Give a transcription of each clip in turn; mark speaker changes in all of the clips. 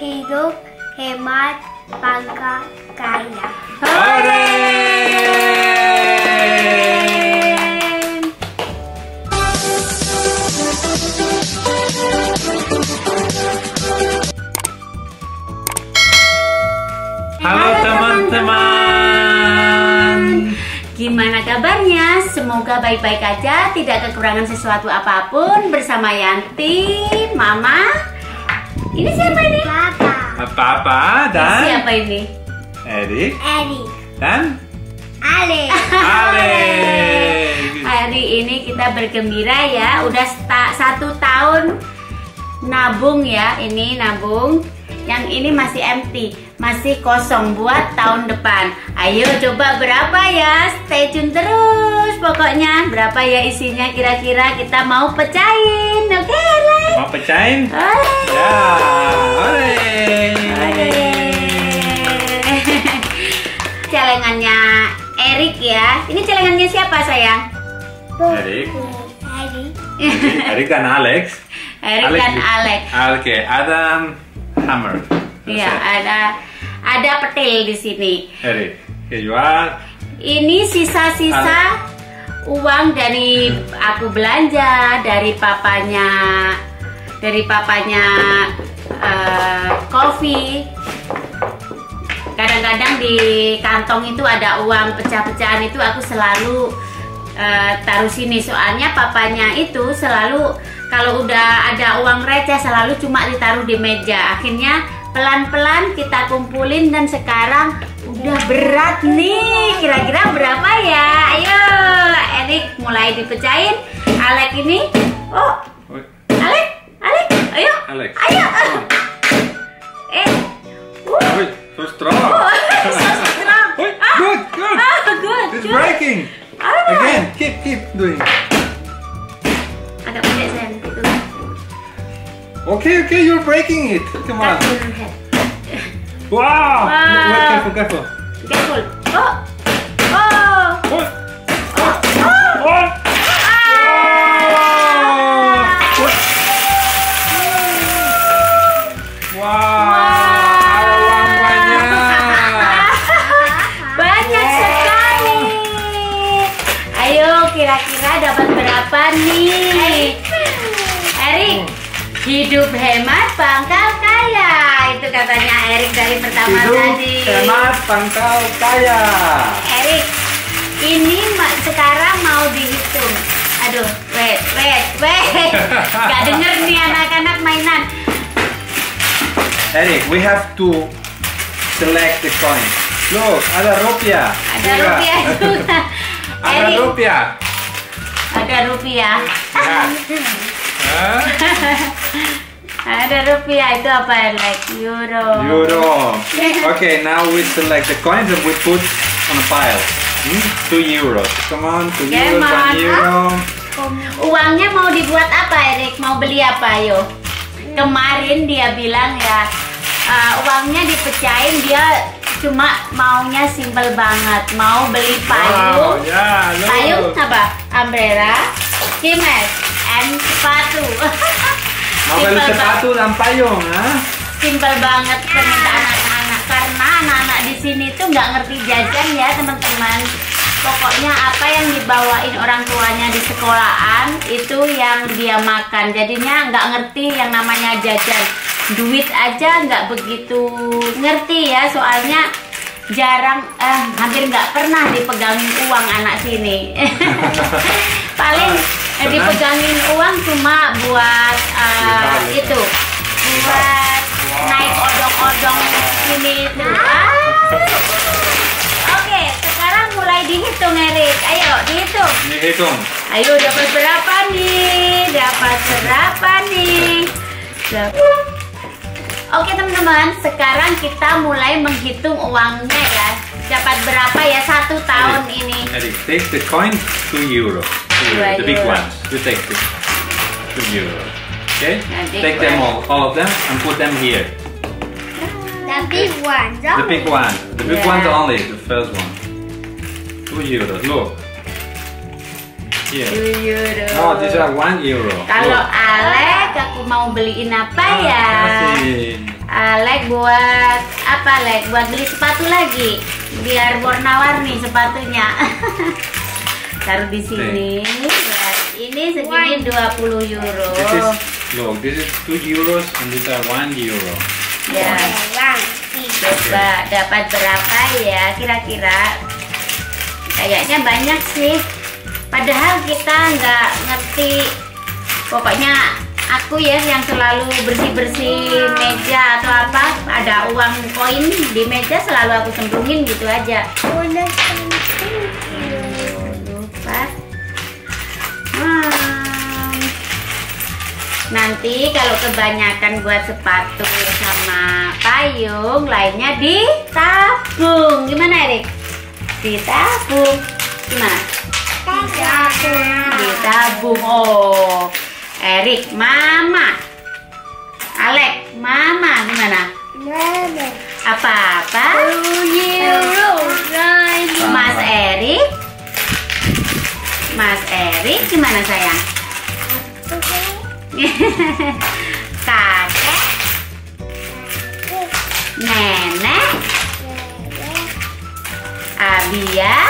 Speaker 1: hidup hemat bangga kaya.
Speaker 2: Hore! Halo teman-teman.
Speaker 3: Gimana kabarnya? Semoga baik-baik aja, tidak kekurangan sesuatu apa pun bersama Yanti, Mama. Ini siapa ini?
Speaker 1: Papa,
Speaker 3: Ini
Speaker 2: dan
Speaker 3: Siapa ini?
Speaker 2: Erik
Speaker 1: Eddie,
Speaker 2: dan
Speaker 1: Ale,
Speaker 2: Alex.
Speaker 3: Hari ini kita bergembira ya, udah satu tahun nabung ya, ini nabung. Yang ini masih empty, masih kosong buat tahun depan. Ayo coba berapa ya? Stay tune terus. Pokoknya berapa ya isinya kira-kira kita mau pecahin. Oke, Lex?
Speaker 2: Mau pecahin?
Speaker 3: Hai.
Speaker 2: Ya, hore.
Speaker 3: celengannya Erik ya. Ini celengannya siapa sayang?
Speaker 2: Erik.
Speaker 1: Eddie,
Speaker 2: Erik dan Alex.
Speaker 3: Erik dan Alex.
Speaker 2: Oke, ada hammer.
Speaker 3: Iya, ada ada petil di sini.
Speaker 2: Erik, here you are.
Speaker 3: Ini sisa-sisa uang dari aku belanja dari papanya dari papanya Kofi. Kadang-kadang di kantong itu ada uang pecah-pecahan itu aku selalu eh, taruh sini soalnya papanya itu selalu kalau udah ada uang receh selalu cuma ditaruh di meja. Akhirnya pelan-pelan kita kumpulin dan sekarang udah berat nih. Kira-kira berapa ya? Ayo, Erik mulai dipecahin. Alek ini, oh,
Speaker 2: Alex.
Speaker 3: ayo. Eh,
Speaker 2: Wait, so strong.
Speaker 3: so strong.
Speaker 2: Wait, good, good.
Speaker 3: Ah, good,
Speaker 2: It's
Speaker 3: good.
Speaker 2: breaking.
Speaker 3: Alright.
Speaker 2: Again, keep, keep doing.
Speaker 3: Agak pendek sayang. Tuh.
Speaker 2: Okay, okay, you're breaking it. Come on.
Speaker 3: Cut your head.
Speaker 2: Wow.
Speaker 3: Wow.
Speaker 2: Wait, careful, careful.
Speaker 3: Careful. Oh. Berapa nih? Erik, hidup hemat pangkal kaya. Itu katanya Erik dari pertama
Speaker 2: Hidup
Speaker 3: tadi.
Speaker 2: hemat pangkal kaya.
Speaker 3: Erik, ini ma- sekarang mau dihitung. Aduh, wait, wait, wait. Gak denger nih anak-anak mainan.
Speaker 2: Eric, we have to select the coin. Look, ada rupiah.
Speaker 3: Ada
Speaker 2: Juga.
Speaker 3: rupiah juga.
Speaker 2: Ada
Speaker 3: Erik,
Speaker 2: rupiah.
Speaker 3: Ada rupiah.
Speaker 2: Hah?
Speaker 3: Ada rupiah itu apa ya? Like euro.
Speaker 2: Euro. Okay, now we select the coins and we put on a pile. Hmm? Two euros. Come on, two
Speaker 3: Come
Speaker 2: euros, one
Speaker 3: on.
Speaker 2: euro.
Speaker 3: Uangnya mau dibuat apa, Erik? Mau beli apa, ayo? Kemarin dia bilang ya, uh, uangnya dipecahin dia cuma maunya simple banget, mau beli payung,
Speaker 2: Wow, look.
Speaker 3: payung apa? Umbrella, kimes, and sepatu.
Speaker 2: Mau beli
Speaker 3: Simple
Speaker 2: sepatu dan payung, ha?
Speaker 3: Simpel banget permintaan anak-anak karena anak-anak di sini tuh nggak ngerti jajan ya teman-teman. Pokoknya apa yang dibawain orang tuanya di sekolahan itu yang dia makan. Jadinya nggak ngerti yang namanya jajan. Duit aja nggak begitu ngerti ya soalnya jarang eh hampir nggak pernah dipegangin uang anak sini. Paling eh, dipegangin uang cuma buat eh, itu buat naik odong-odong sini itu. Ah. Oke, sekarang mulai dihitung Erik. Ayo dihitung.
Speaker 2: Dihitung.
Speaker 3: Ayo dapat berapa nih? Dapat berapa nih? Dap- Oke teman-teman, sekarang kita mulai menghitung uangnya ya. Dapat berapa ya satu tahun
Speaker 2: Eric,
Speaker 3: ini?
Speaker 2: Eric, take the coin, two euro. Two euro, the big
Speaker 3: euro.
Speaker 2: ones. You take the two euro. Okay?
Speaker 3: Nah, big
Speaker 2: Take them all, all of them, and put them here.
Speaker 1: the big one.
Speaker 2: The big one. The big
Speaker 3: Yeah.
Speaker 2: ones only, the first one. Two euros. Look.
Speaker 3: Two euro.
Speaker 2: Oh, these are one euro.
Speaker 3: Kalau
Speaker 2: Look.
Speaker 3: Alek, aku mau beliin apa
Speaker 2: Ah,
Speaker 3: ya?
Speaker 2: kasih.
Speaker 3: Alek buat apa Lek? Buat beli sepatu lagi biar warna-warni sepatunya. Taruh di sini. Ini segini 20 euro.
Speaker 2: This is look. This is two euros and these are one euro.
Speaker 3: Ya,
Speaker 1: One. Tiga.
Speaker 3: coba dapat berapa ya kira-kira? Kayaknya banyak sih. Padahal kita nggak ngerti. Pokoknya aku ya yang selalu bersih-bersih meja atau apa, ada uang koin di meja selalu aku sembunyin gitu aja. Lupa Hmm. nanti kalau kebanyakan buat sepatu sama payung lainnya ditabung gimana Erik ditabung gimana ditabung oh Erik mama. Alek mama gimana?
Speaker 1: Mama.
Speaker 3: apa-apa?
Speaker 1: Euro. Right.
Speaker 3: Mas Erik? Mas Erik gimana sayang? Kakek? Nenek. Abia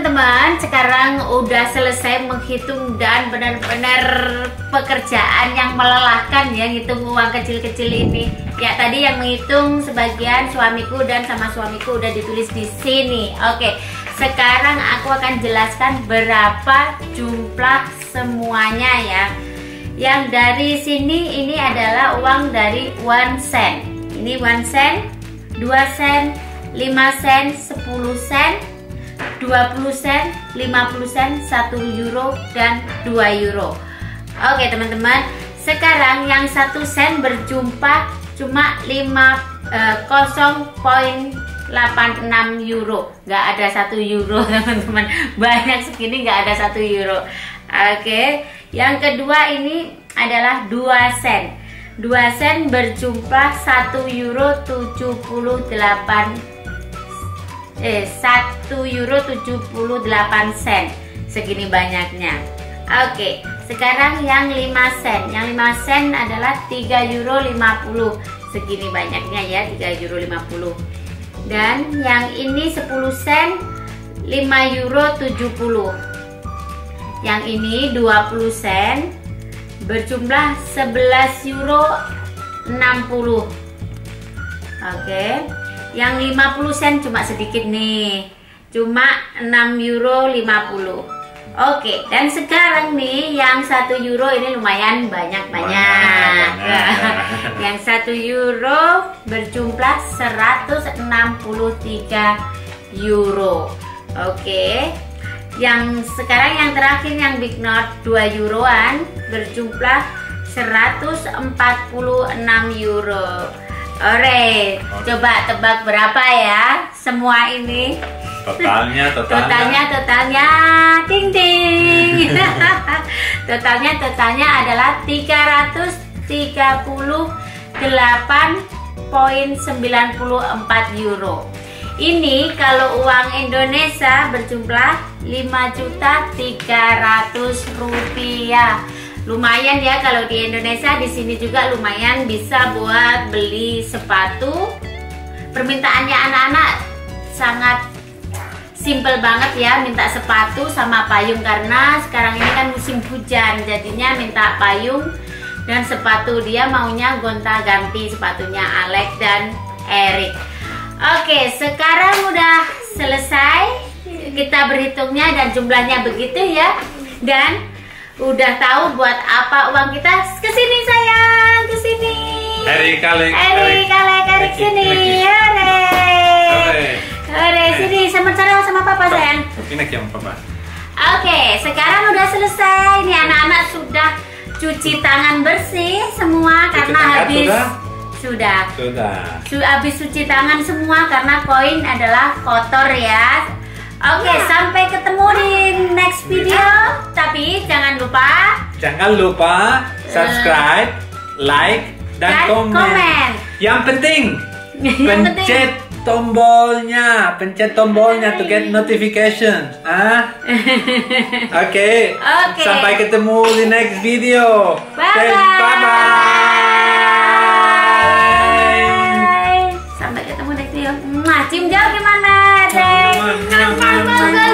Speaker 3: Teman-teman, sekarang udah selesai menghitung dan benar-benar pekerjaan yang melelahkan ya ngitung uang kecil-kecil ini. Ya tadi yang menghitung sebagian suamiku dan sama suamiku udah ditulis di sini. Oke, sekarang aku akan jelaskan berapa jumlah semuanya ya. Yang dari sini ini adalah uang dari one cent. Ini one cent, 2 sen, 5 sen, 10 sen, 20 sen, 50 sen, 1 euro dan 2 euro. Oke, teman-teman. Sekarang yang 1 sen berjumpa cuma 5 eh, 0.86 euro. Nggak ada 1 euro, teman-teman. Banyak segini nggak ada 1 euro. Oke. Yang kedua ini adalah 2 sen. 2 sen berjumlah 1 euro 78 eh 1 euro 78 sen. Segini banyaknya. Oke sekarang yang 5 sen. Yang 5 sen adalah 3 euro 50 segini banyaknya ya 3 euro 50 dan yang ini 10 sen 5 euro 70 yang ini 20 sen berjumlah 11 euro 60 oke yang 50 sen cuma sedikit nih. Cuma 6 euro 50. Oke, dan sekarang nih yang 1 euro ini lumayan banyak-banyak.
Speaker 2: Banyak, banyak.
Speaker 3: 1 euro berjumlah 163 euro. Oke. Yang sekarang yang terakhir yang big note 2 euroan berjumlah 146 euro. Ore, coba tebak berapa ya semua ini?
Speaker 2: Totalnya, totalnya.
Speaker 3: Totalnya, totalnya, ting ting. totalnya, totalnya adalah 338,94 euro. Ini kalau uang Indonesia berjumlah 5 juta 300 rupiah. Lumayan ya kalau di Indonesia di sini juga lumayan bisa buat beli sepatu. Permintaannya anak-anak sangat simple banget ya minta sepatu sama payung karena sekarang ini kan musim hujan jadinya minta payung dan sepatu. Dia maunya gonta ganti sepatunya Alex dan Eric. Oke sekarang udah selesai. Kita berhitungnya dan jumlahnya begitu ya. Dan udah tahu buat apa uang kita ke sini sayang ke sini
Speaker 2: Erik, Alex,
Speaker 3: Erik Alex Erik sini Erik Hore, sini sama cara sama papa sayang.
Speaker 2: Ini yang papa.
Speaker 3: Oke, sekarang udah selesai. Nih anak-anak sudah cuci tangan bersih semua
Speaker 2: Cuci
Speaker 3: karena habis
Speaker 2: sudah?
Speaker 3: sudah.
Speaker 2: Sudah.
Speaker 3: Su- habis cuci tangan semua karena koin adalah kotor ya. Oke, sampai ketemu di next video. Tapi jangan lupa
Speaker 2: jangan lupa subscribe, uh, like dan,
Speaker 3: dan
Speaker 2: komen.
Speaker 3: komen.
Speaker 2: Yang penting
Speaker 3: yang
Speaker 2: pencet penting. tombolnya, pencet tombolnya to get notification. Ah? Oke.
Speaker 3: Okay. Okay.
Speaker 2: Sampai ketemu di next video.
Speaker 3: Bye
Speaker 2: bye. bye, -bye. Sampai ketemu next video. Nah, jauh gimana, Dek?